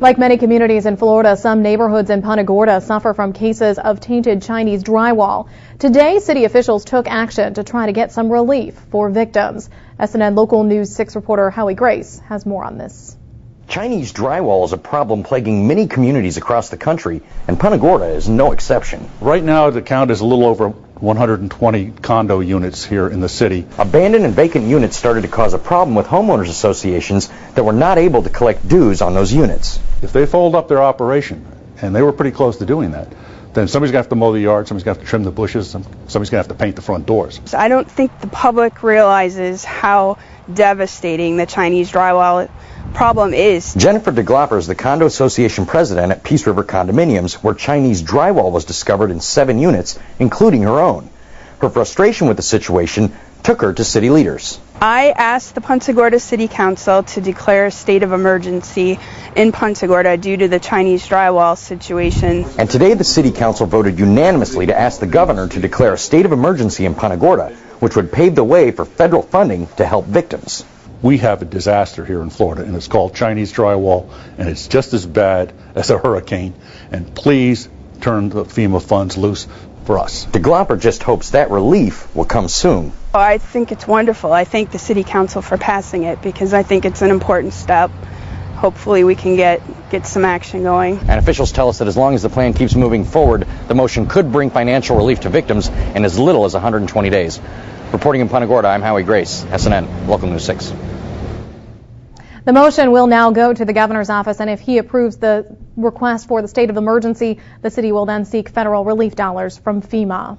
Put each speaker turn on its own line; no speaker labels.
Like many communities in Florida, some neighborhoods in Punta Gorda suffer from cases of tainted Chinese drywall. Today, city officials took action to try to get some relief for victims. SNN Local News 6 reporter Howie Grace has more on this.
Chinese drywall is a problem plaguing many communities across the country, and Punta Gorda is no exception.
Right now, the count is a little over 120 condo units here in the city.
Abandoned and vacant units started to cause a problem with homeowners associations that were not able to collect dues on those units.
If they fold up their operation, and they were pretty close to doing that, then somebody's going to have to mow the yard, somebody's going to have to trim the bushes, somebody's going to have to paint the front doors.
So I don't think the public realizes how devastating the Chinese drywall problem is.
Jennifer DeGlopper is the condo association president at Peace River Condominiums, where Chinese drywall was discovered in seven units, including her own. Her frustration with the situation took her to city leaders.
I asked the Punta Gorda City Council to declare a state of emergency in Punta Gorda due to the Chinese drywall situation.
And today the City Council voted unanimously to ask the governor to declare a state of emergency in Punta Gorda, which would pave the way for federal funding to help victims.
We have a disaster here in Florida, and it's called Chinese drywall, and it's just as bad as a hurricane. And please turn the FEMA funds loose for us.
The DeGlopper just hopes that relief will come soon.
Oh, I think it's wonderful. I thank the City Council for passing it because I think it's an important step. Hopefully we can get, get some action going.
And officials tell us that as long as the plan keeps moving forward, the motion could bring financial relief to victims in as little as 120 days. Reporting in Punta Gorda, I'm Howie Grace, SNN, Local News 6.
The motion will now go to the governor's office, and if he approves the request for the state of emergency, the city will then seek federal relief dollars from FEMA.